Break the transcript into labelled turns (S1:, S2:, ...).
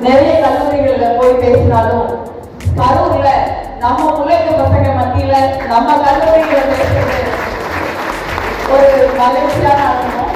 S1: நிறைய கல்லூரிகள்ல போய் பேசினாலும் கரூர்ல நம்ம உழைக்க பசங்க மத்தியில நம்ம கல்லூரிகளை பேசுறது ஒரு மகிழ்ச்சியான அனுபவம்.